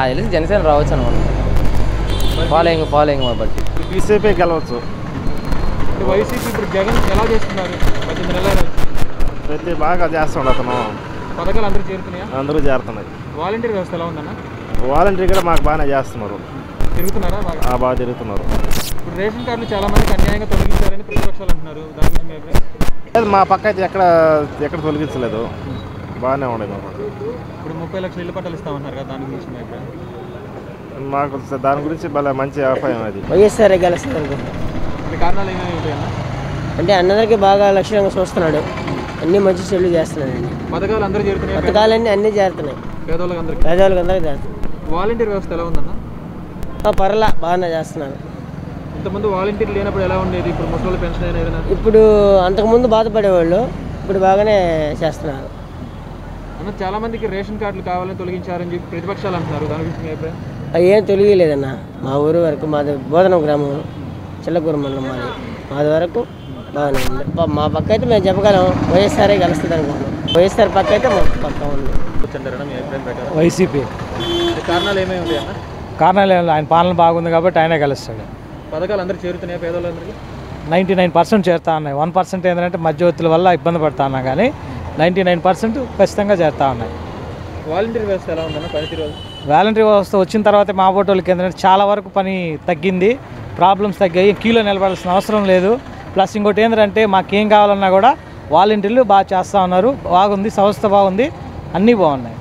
నాకు తెలిసి జనసేన రావచ్చు అనుకుంటున్నాను ఫాలోయింగ్ ఫాలోయింగ్ బట్టి బీసీపీ గెలవచ్చు వైసీపీ ఇప్పుడు జగన్ ఎలా చేస్తున్నారు? పద్దెనిమిది నెలలు ప్రతి బాగా చేస్తుండు అతను. పథకాలు అందరూ చేరుతున్నాయా? అందరూ చేరుతున్నాయి. వాలంటీర్ వ్యవస్థ ఎలా ఉందన్న? వాలంటీర్ కూడా మాకు బాగానే చేస్తున్నారు. తిరుగుతున్నారా బాగా? ఆ, బాగా తిరుగుతున్నారు. ఇప్పుడు రేషన్ కార్డులు చాలా మందికి అన్యాయంగా తొలగించారని ప్రతిపక్షాలు అంటున్నారు. దాని గురించి మా పక్క అయితే ఎక్కడ ఎక్కడ తొలగించలేదు. బాగానే ఉండేది మాకు ఇప్పుడు ముప్పై లక్షల ఇల్లు పట్టాలు ఇస్తామన్నారు కదా దాని గురించి మాకు దాని గురించి భలే మంచి అభిప్రాయం అది. వైఎస్ఆర్ గెలుస్తుంది కారణాలు ఉంటాయన్న? అంటే అందరికీ బాగా లక్ష్యంగా చూస్తున్నాడు. అన్ని మంచి చెల్లు చేస్తున్నాడండి పథకాలు అందరూ చేరుతున్నాయి పథకాలన్నీ అన్నీ చేరుతున్నాయి. పేదవాళ్ళకి అందరికీ? పేదవాళ్ళకి అందరికీ చేరుతున్నాయి. వాలంటీర్ వ్యవస్థ ఎలా ఉందన్న? పర్లా బాగానే చేస్తున్నారు ఇంతకుముందు వాలంటీర్ లేనప్పుడు ఎలా ఉండేది? ఇప్పుడు ముసలి పెన్షన్ అయినా ఏదైనా? ఇప్పుడు అంతకుముందు బాధపడేవాళ్ళు ఇప్పుడు బాగానే చేస్తున్నారు. అన్న చాలా మందికి రేషన్ కార్డులు కావాలని తొలగించారని చెప్పి ప్రతిపక్షాలు అంటున్నారు. దాని గురించి మీ అభిప్రాయం? అవి ఏం తొలగిలేదన్న మా ఊరు వరకు మాది బోధనం గ్రామం చిల్లకూరు మండలం మాది. మాది వరకు బాగానే ఉంది. మా పక్క అయితే మేము చెప్పగలం వైఎస్ఆర్ఏ గెలుస్తుంది అనుకుంటున్నాం. వైఎస్ఆర్ పక్క అయితే మా పక్క ఉంది వైసీపీ. కారణాలు ఏమేమి ఉంటాయి అన్న? కారణాలు ఏం లేదు. ఆయన పాలన బాగుంది కాబట్టి ఆయనే గెలుస్తాడు. పథకాలు అందరూ చేరుతున్నాయి పేదవాళ్ళందరికీ నైంటీ నైన్ పర్సెంట్ చేరుతా ఉన్నాయి. వన్ పర్సెంట్ ఏంటంటే మధ్యవర్తుల వల్ల ఇబ్బంది పడతా ఉన్నా కానీ నైంటీ నైన్ పర్సెంట్ ఖచ్చితంగా చేరుతా ఉన్నాయి. వాలంటీర్ వ్యవస్థ ఎలా ఉందన్న పనితీరు వాలంటరీ వ్యవస్థ వచ్చిన తర్వాత మా ఓటోళ్ళకి ఏంటంటే చాలా వరకు పని తగ్గింది. ప్రాబ్లమ్స్ తగ్గాయి. క్యూలో నిలబడాల్సిన అవసరం లేదు. ప్లస్ ఇంకోటి ఏంటంటే మాకేం కావాలన్నా కూడా వాలంటీర్లు బాగా చేస్తూ ఉన్నారు. బాగుంది. సంస్థ బాగుంది. అన్నీ బాగున్నాయి.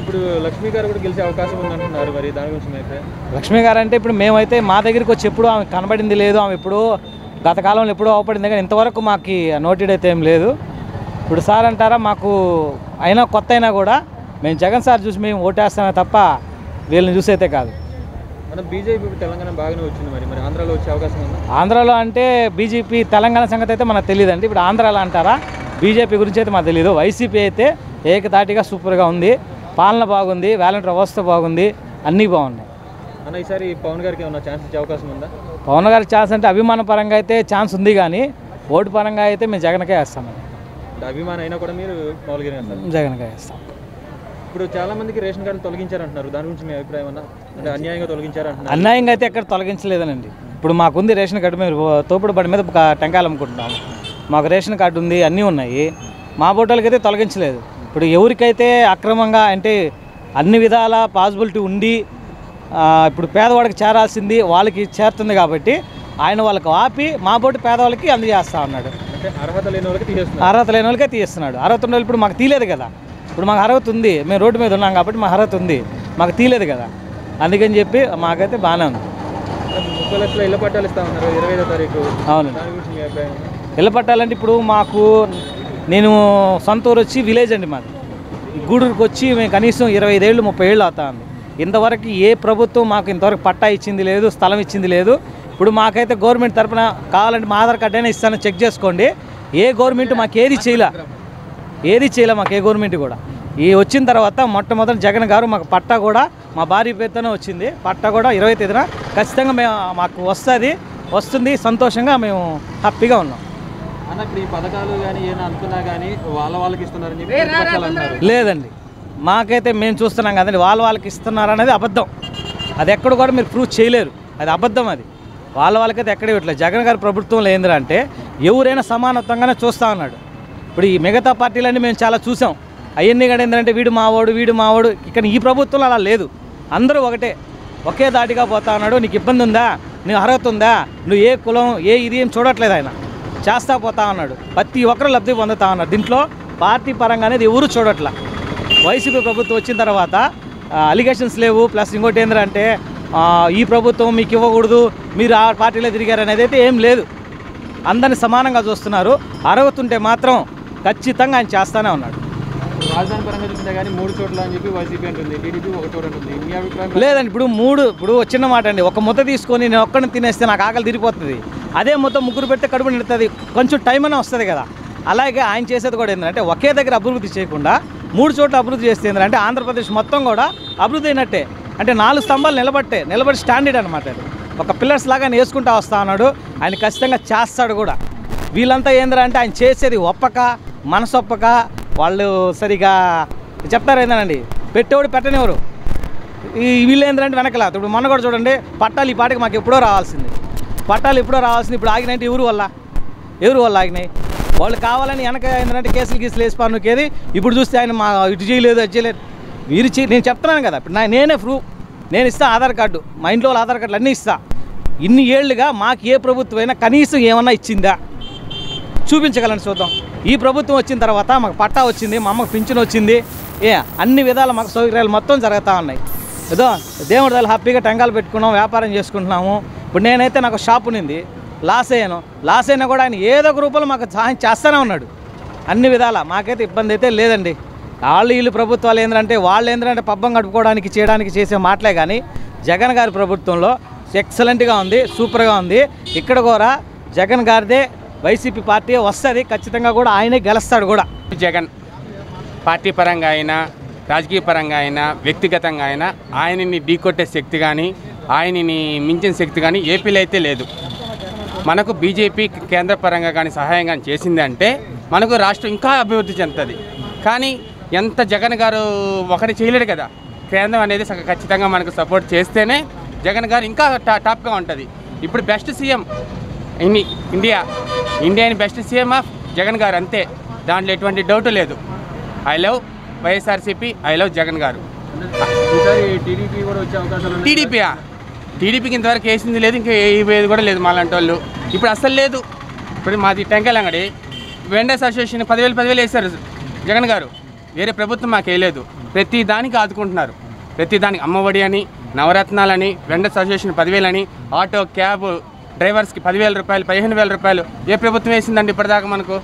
ఇప్పుడు లక్ష్మీ గారు కూడా గెలిచే అవకాశం ఉందంటున్నారు మరి. దాని గురించి అభిప్రాయం లక్ష్మి గారు అంటే ఇప్పుడు మేమైతే మా దగ్గరికి వచ్చి ఎప్పుడు ఆమె కనబడింది లేదు. ఆమె ఇప్పుడు గత కాలంలో ఎప్పుడూ అవపడింది. కానీ ఇంతవరకు మాకు నోటెడ్ అయితే ఏం లేదు. ఇప్పుడు సార్ అంటారా మాకు అయినా కొత్త అయినా కూడా మేము జగన్ సార్ చూసి మేము ఓటేస్తామే తప్ప వీళ్ళని చూసి అయితే కాదు. మన బీజేపీ తెలంగాణ బాగానే వచ్చింది మరి మరి ఆంధ్రాలో వచ్చే అవకాశం ఉందా? ఆంధ్రాలో అంటే బీజేపీ తెలంగాణ సంగతి అయితే మనకు తెలియదండి. ఇప్పుడు ఆంధ్రాలో అంటారా బీజేపీ గురించి అయితే మాకు తెలియదు. వైసీపీ అయితే ఏకతాటిగా సూపర్గా ఉంది. పాలన బాగుంది వాలంటీర్ వ్యవస్థ బాగుంది అన్నీ బాగున్నాయి. అన్న ఈసారి పవన్ గారికి ఏమన్నా ఛాన్స్ ఇచ్చే అవకాశం ఉందా? పవన్ గారి ఛాన్స్ అంటే అభిమాన పరంగా అయితే ఛాన్స్ ఉంది కానీ ఓటు పరంగా అయితే మేము జగన్కే వేస్తాం. అంటే అభిమానం అయినా కూడా మీరు మామూలుగా వేస్తారు జగన్కే వేస్తాం ఇప్పుడు చాలా మందికి రేషన్ కార్డు తొలగించారంటున్నారు. దాని గురించి మీ అభిప్రాయం అన్న అంటే అన్యాయంగా తొలగించారంటున్నారు. అన్యాయంగా అయితే ఎక్కడ తొలగించలేదనండి. ఇప్పుడు మాకుంది రేషన్ కార్డు మేము తోపుడు బండి మీద టెంకాయలు అమ్ముకుంటున్నాము మాకు రేషన్ కార్డు ఉంది అన్నీ ఉన్నాయి. మా బోటోలకి అయితే తొలగించలేదు. ఇప్పుడు ఎవరికైతే అక్రమంగా అంటే అన్ని విధాల పాసిబిలిటీ ఉండి ఇప్పుడు పేదవాడికి చేరాల్సింది వాళ్ళకి చేరుతుంది కాబట్టి ఆయన వాళ్ళకి ఆపి మా బోటు పేదవాళ్ళకి అందజేస్తా ఉన్నాడు. అంటే అర్హత లేని వాళ్ళకి తీసేస్తున్నారు. అర్హత లేని వాళ్ళకే తీస్తున్నాడు. అర్హత వాళ్ళు ఇప్పుడు మాకు తీయలేదు కదా. ఇప్పుడు మాకు అర్హత ఉంది. మేము రోడ్డు మీద ఉన్నాం కాబట్టి మా అర్హత ఉంది. మాకు తీయలేదు కదా. అందుకని చెప్పి మాకైతే బాగానే ఉంది. ముప్పై లక్షల పట్టాలు ఇస్తా ఉన్నారు. ఇరవై ఐదో తారీఖు అభిప్రాయం ఇళ్ళ పట్టాలంటే ఇప్పుడు మాకు నేను సొంత ఊరు వచ్చి విలేజ్ అండి మాది. గూడూరుకి వచ్చి మేము కనీసం ఇరవై ఐదేళ్ళు ముప్పై ఏళ్ళు అవుతా ఉంది ఇంతవరకు ఏ ప్రభుత్వం మాకు ఇంతవరకు పట్టా ఇచ్చింది లేదు స్థలం ఇచ్చింది లేదు. ఇప్పుడు మాకైతే గవర్నమెంట్ తరపున కావాలంటే మా ఆధార్ కార్డు అయినా ఇస్తాను చెక్ చేసుకోండి. ఏ గవర్నమెంట్ మాకు ఏది చేయలే. ఏది చేయలే మాకు ఏ గవర్నమెంట్ కూడా. ఈ వచ్చిన తర్వాత మొట్టమొదటి జగన్ గారు మాకు పట్టా కూడా మా భార్య పేరుతోనే వచ్చింది. పట్టా కూడా ఇరవై తేదీన ఖచ్చితంగా మేము మాకు వస్తుంది. వస్తుంది సంతోషంగా మేము హ్యాపీగా ఉన్నాం. అన్న ఇప్పుడు ఈ పథకాలు కానీ ఏమైనా అనుకున్నా కానీ వాళ్ళ వాళ్ళకి ఇస్తున్నారని లేదండి. మాకైతే మేము చూస్తున్నాం కదండి వాళ్ళ వాళ్ళకి ఇస్తున్నారు అనేది అబద్ధం. అది ఎక్కడ కూడా మీరు ప్రూవ్ చేయలేరు. అది అబద్ధం అది. వాళ్ళ వాళ్ళకైతే ఎక్కడ ఇవ్వట్లేదు. జగన్ గారి ప్రభుత్వంలో ఏంటంటే ఎవరైనా సమానత్వంగానే చూస్తా ఉన్నాడు. ఇప్పుడు ఈ మిగతా పార్టీలన్నీ మేము చాలా చూసాం. అవన్నీ కూడా ఏంటంటే వీడు మావాడు వీడు మావాడు. ఇక్కడ ఈ ప్రభుత్వంలో అలా లేదు. అందరూ ఒకటే. ఒకే దాటిగా పోతా ఉన్నాడు. నీకు ఇబ్బంది ఉందా? నీ అర్హత ఉందా? నువ్వు ఏ కులం ఏ ఇది ఏం చూడట్లేదు ఆయన. చేస్తా పోతా ఉన్నాడు. ప్రతి ఒక్కరు లబ్ధి పొందుతా ఉన్నారు. దీంట్లో పార్టీ పరంగా అనేది ఎవరు చూడట్లా. వైసీపీ ప్రభుత్వం వచ్చిన తర్వాత అలిగేషన్స్ లేవు. ప్లస్ ఇంకోటి ఏంటంటే ఈ ప్రభుత్వం మీకు ఇవ్వకూడదు మీరు ఆ పార్టీలో తిరిగారు అనేది అయితే ఏం లేదు. అందరిని సమానంగా చూస్తున్నారు. అర్హత ఉంటే మాత్రం ఖచ్చితంగా ఆయన చేస్తానే ఉన్నాడు. రాజధాని పరంగా చూసినా కానీ మూడు చోట్ల అని చెప్పి వైసీపీ అంటుంది టీడీపీ ఒక చోట అంటుంది మీ అభిప్రాయం లేదండి ఇప్పుడు మూడు ఇప్పుడు చిన్న మాట అండి. ఒక ముద్ద తీసుకొని నేను ఒక్కడిని తినేస్తే నాకు ఆకలి తిరిగిపోతుంది అదే ముద్ద ముగ్గురు పెడితే కడుపు నిడుతుంది. కొంచెం టైం అయినా వస్తుంది కదా. అలాగే ఆయన చేసేది కూడా ఏంటంటే ఒకే దగ్గర అభివృద్ధి చేయకుండా మూడు చోట్ల అభివృద్ధి చేస్తే ఏంటంటే ఆంధ్రప్రదేశ్ మొత్తం కూడా అభివృద్ధి అయినట్టే. అంటే నాలుగు స్తంభాలు నిలబట్టే నిలబడి స్టాండర్డ్ అనమాట అది. ఒక పిల్లర్స్ లాగా ఆయన వేసుకుంటా వస్తా ఉన్నాడు. ఆయన ఖచ్చితంగా చేస్తాడు కూడా. వీళ్ళంతా ఏందిరా అంటే ఆయన చేసేది ఒప్పక మనసొప్పక. వాళ్ళు సరిగా చెప్తారు ఏంటండి పెట్టేవాడు పెట్టనివ్వరు ఈ వీళ్ళు ఏంటంటే వెనకలా. ఇప్పుడు మొన్న కూడా చూడండి పట్టాలు ఈ పాటికి మాకు ఎప్పుడో రావాల్సింది. పట్టాలు ఎప్పుడో రావాల్సింది. ఇప్పుడు ఆగినాయంటే ఎవరు వల్ల? ఎవరు వల్ల ఆగినాయి? వాళ్ళు కావాలని వెనక ఏంటంటే కేసులు గీసులు వేసి పన్నుకేది. ఇప్పుడు చూస్తే ఆయన మా ఇటు చేయలేదు అది చేయలేదు. వీరు నేను చెప్తున్నాను కదా ఇప్పుడు నా- నేనే ప్రూఫ్. నేను ఇస్తా ఆధార్ కార్డు. మా ఇంట్లో వాళ్ళ ఆధార్ కార్డులు అన్నీ ఇస్తా. ఇన్ని ఏళ్ళుగా మాకు ఏ ప్రభుత్వం కనీసం ఏమన్నా ఇచ్చిందా? చూపించగలను చూద్దాం. ఈ ప్రభుత్వం వచ్చిన తర్వాత మాకు పట్టా వచ్చింది మా అమ్మకు పింఛన్ వచ్చింది. ఏ అన్ని విధాల మాకు సౌకర్యాలు మొత్తం జరుగుతూ ఉన్నాయి. ఏదో దేవుడి దగ్గర హ్యాపీగా టెంకాలు పెట్టుకున్నాం వ్యాపారం చేసుకుంటున్నాము. ఇప్పుడు నేనైతే నాకు షాప్ ఉంది లాస్ అయ్యాను. లాస్ అయినా కూడా ఆయన ఏదో ఒక రూపంలో మాకు సహాయం చేస్తూనే ఉన్నాడు. అన్ని విధాల మాకైతే ఇబ్బంది అయితే లేదండి. వాళ్ళు వీళ్ళు ప్రభుత్వాలు ఏంటంటే వాళ్ళు ఏంటంటే పబ్బం గడుపుకోవడానికి చేయడానికి చేసే మాటలే కానీ జగన్ గారి ప్రభుత్వంలో ఎక్సలెంట్గా ఉంది సూపర్గా ఉంది. ఇక్కడ కూడా జగన్ గారిదే వైసీపీ పార్టీ వస్తుంది ఖచ్చితంగా కూడా ఆయనే గెలుస్తాడు కూడా. జగన్ పార్టీ పరంగా అయినా రాజకీయ పరంగా అయినా వ్యక్తిగతంగా అయినా ఆయనని ఢీకొట్టే శక్తి కానీ ఆయనని మించిన శక్తి కానీ ఏపీలో అయితే లేదు. మనకు బీజేపీ కేంద్ర పరంగా కానీ సహాయం కానీ చేసిందంటే మనకు రాష్ట్రం ఇంకా అభివృద్ధి చెందుతుంది. కానీ ఎంత జగన్ గారు ఒకటి చేయలేడు కదా. కేంద్రం అనేది ఖచ్చితంగా మనకు సపోర్ట్ చేస్తేనే జగన్ గారు ఇంకా టా టాప్గా ఉంటుంది. ఇప్పుడు బెస్ట్ సీఎం ఇన్ని ఇండియా. ఇండియాని best CM of Jagan garu అంతే. దాంట్లో ఎటువంటి డౌట్ లేదు. I love YSRCP I love Jagan garu. టీడీపీయా టీడీపీకి ఇంతవరకు వేసింది లేదు ఇంకా వేది కూడా లేదు మాలాంటి వాళ్ళు. ఇప్పుడు అస్సలు లేదు. ఇప్పుడు మాది టెంకాయల అంగడి వెండర్స్ అసోసియేషన్ పదివేలు పదివేలు వేశారు జగన్ గారు. వేరే ప్రభుత్వం మాకు వేయలేదు. ప్రతి దానికి ఆదుకుంటున్నారు. ప్రతి దానికి అమ్మఒడి అని నవరత్నాలని వెండర్స్ అసోసియేషన్ పదివేలని ఆటో క్యాబ్ డ్రైవర్స్కి పదివేల రూపాయలు పదిహేను వేల రూపాయలు ఏ ప్రభుత్వం వేసిందండి ఇప్పటిదాకా మనకు?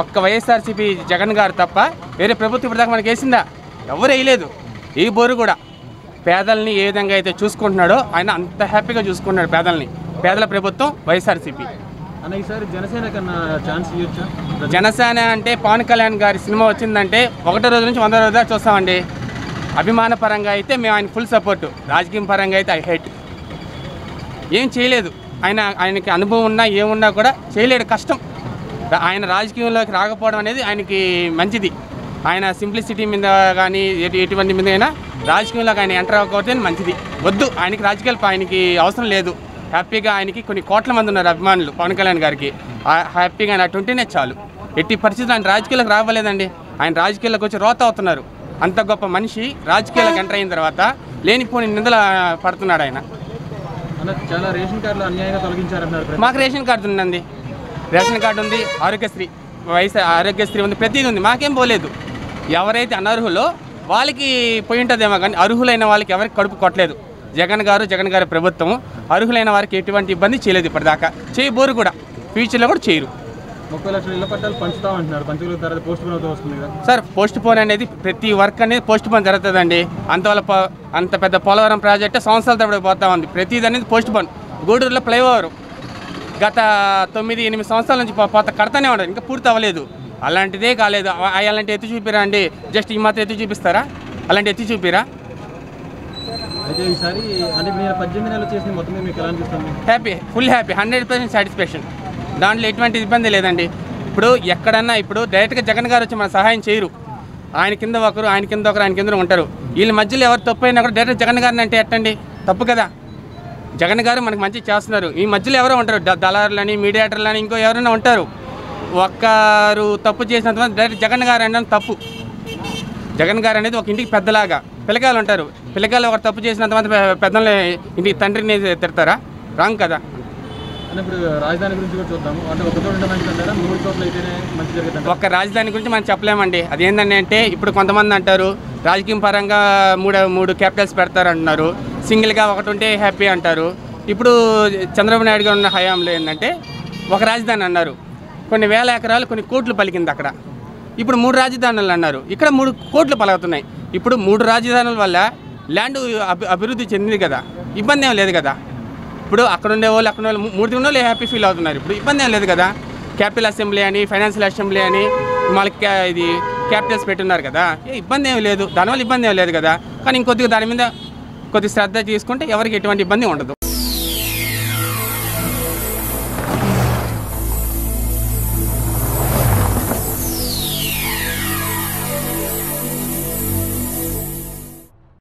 ఒక్క వైఎస్ఆర్సీపీ జగన్ గారు తప్ప వేరే ప్రభుత్వం ఇప్పటిదాకా మనకి వేసిందా? ఎవరు వేయలేదు. ఈ బోరు కూడా. పేదల్ని ఏ విధంగా అయితే చూసుకుంటున్నాడో ఆయన అంత హ్యాపీగా చూసుకుంటున్నాడు పేదల్ని. పేదల ప్రభుత్వం వైఎస్ఆర్సీపీ. అన్న ఈసారి జనసేన కన్నా ఛాన్స్ ఇవ్వచ్చా జనసేన అంటే పవన్ కళ్యాణ్ గారి సినిమా వచ్చిందంటే ఒకటో రోజు నుంచి వంద రోజు దాకా చూస్తామండి. అభిమాన పరంగా అయితే మేము ఆయన ఫుల్ సపోర్ట్. రాజకీయం పరంగా అయితే ఐ హెట్ ఏం చేయలేదు. ఆయన ఆయనకి అనుభవం ఉన్నా ఏమున్నా కూడా చేయలేడు. కష్టం. ఆయన రాజకీయంలోకి రాకపోవడం అనేది ఆయనకి మంచిది. ఆయన సింప్లిసిటీ మీద కానీ ఎటు ఎటువంటి మీద అయినా రాజకీయంలోకి ఆయన ఎంటర్ అవ్వకపోతే మంచిది. వద్దు. ఆయనకి రాజకీయాలు ఆయనకి అవసరం లేదు. హ్యాపీగా ఆయనకి కొన్ని కోట్ల మంది ఉన్నారు అభిమానులు. పవన్ కళ్యాణ్ గారికి. హ్యాపీగా ఆయన అటుంటేనే చాలు. ఎట్టి పరిస్థితులు ఆయన రాజకీయాలకు రావలేదండి. ఆయన రాజకీయాలకు వచ్చి రోత అవుతున్నారు. అంత గొప్ప మనిషి రాజకీయాలకు ఎంటర్ అయిన తర్వాత లేనిపోని నిందలు పడుతున్నాడు ఆయన. అన్న చాలా రేషన్ కార్డులు అన్యాయంగా తొలగించారన్నారు ప్రతి- మాకు రేషన్ కార్డు ఉందండి. రేషన్ కార్డు ఉంది ఆరోగ్యశ్రీ వయసు ఆరోగ్యశ్రీ ఉంది ప్రతిదీ ఉంది. మాకేం పోలేదు. ఎవరైతే అనర్హులో వాళ్ళకి పోయి ఉంటుందేమో కానీ అర్హులైన వాళ్ళకి ఎవరికి కడుపు కొట్టలేదు. జగన్ గారు జగన్ గారి ప్రభుత్వం అర్హులైన వారికి ఎటువంటి ఇబ్బంది చేయలేదు ఇప్పటిదాకా. చేయబోరు కూడా. ఫ్యూచర్లో కూడా చేయరు. ముప్పై లక్షల ఇళ్ళ పట్టాలు పంచుతామంటున్నారు పంచుకున్న తర్వాత పోస్ట్ పోన్ వస్తుంది కదా. సార్ పోస్ట్ పోన్ అనేది ప్రతి వర్క్ అనేది పోస్ట్ పోన్ జరుగుతుందండి. అంతవల్ల అంత పెద్ద పోలవరం ప్రాజెక్ట్ సంవత్సరాల తరబడి పోతా ఉంది. ప్రతిది అనేది పోస్ట్ పోన్. గూడూరులో ఫ్లైఓవర్ గత తొమ్మిది ఎనిమిది సంవత్సరాల నుంచి పోత కడతానే ఉండదు. ఇంకా పూర్తి అవ్వలేదు. అలాంటిదే కాలేదు. అలాంటి ఎత్తి చూపిరా అండి. జస్ట్ ఈ మాత్రం ఎత్తి చూపిస్తారా? అలాంటి ఎత్తి చూపిరా? అయితే ఈసారి అంటే మీరు పద్దెనిమిది నెలలు చేసిన మొత్తం మీకు ఎలా అనిపిస్తుంది? Happy full happy hundred percent satisfaction దాంట్లో ఎటువంటి ఇబ్బంది లేదండి. ఇప్పుడు ఎక్కడన్నా ఇప్పుడు డైరెక్ట్గా జగన్ గారు వచ్చి మన సహాయం చేయరు. ఆయన కింద ఒకరు ఆయన కింద ఒకరు ఆయన కింద ఉంటారు. వీళ్ళ మధ్యలో ఎవరు తప్పు అయినా కూడా డైరెక్ట్ జగన్ గారిని అంటే ఎట్టండి? తప్పు కదా. జగన్ గారు మనకు మంచి చేస్తున్నారు. ఈ మధ్యలో ఎవరో ఉంటారు. దళారులని మీడియేటర్లని ఇంకో ఎవరైనా ఉంటారు. ఒక్కరు తప్పు చేసినంత తర్వాత డైరెక్ట్ జగన్ గారు అనడం తప్పు. జగన్ గారు అనేది ఒక ఇంటికి పెద్దలాగా. పిల్లకాయలు ఉంటారు. పిల్లకాయలు ఒకరు తప్పు చేసినంత పె- పెద్దల్ని ఇంటికి తండ్రిని తిడతారా? రాంగ్ కదా. ఇప్పుడు రాజధాని గురించి కూడా చూద్దాము. అంటే ఒక చోట ఉంటే మంచిది అంటారా మూడు చోట్ల అయితేనే మంచి జరుగుతుంది ఒక్క రాజధాని గురించి మనం చెప్పలేమండి. అది ఏంటంటే అంటే ఇప్పుడు కొంతమంది అంటారు రాజకీయం పరంగా మూడు మూడు క్యాపిటల్స్ పెడతారు అంటున్నారు సింగిల్గా ఒకటి ఉంటే హ్యాపీ అంటారు. ఇప్పుడు చంద్రబాబు నాయుడు గారు ఉన్న హయాంలో ఏంటంటే ఒక రాజధాని అన్నారు. కొన్ని వేల ఎకరాలు కొన్ని కోట్లు పలికింది అక్కడ. ఇప్పుడు మూడు రాజధానులు అన్నారు. ఇక్కడ మూడు కోట్లు పలుకుతున్నాయి. ఇప్పుడు మూడు రాజధానుల వల్ల ల్యాండ్ అభివృద్ధి చెందింది కదా. ఇబ్బంది ఏం లేదు కదా. ఇప్పుడు అక్కడ ఉండే వాళ్ళు అక్కడ వాళ్ళు మూడు ఉన్న వాళ్ళు హ్యాపీ ఫీల్ అవుతున్నారు. ఇప్పుడు ఇబ్బంది ఏం లేదు కదా. క్యాపిటల్ అసెంబ్లీ అని ఫైనాన్షియల్ అసెంబ్లీ అని మళ్ళీ ఇది క్యాపిటల్స్ పెట్టున్నారు కదా. ఏ ఇబ్బంది ఏం లేదు. దానివల్ల ఇబ్బంది ఏం లేదు కదా. కానీ ఇంకొద్దిగా దాని మీద కొద్ది శ్రద్ధ తీసుకుంటే ఎవరికి ఎటువంటి ఇబ్బంది ఉండదు.